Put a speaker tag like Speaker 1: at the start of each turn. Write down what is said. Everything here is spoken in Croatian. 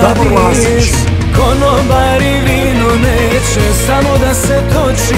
Speaker 1: Davor
Speaker 2: Lasić Konobari vino neće samo da se toči.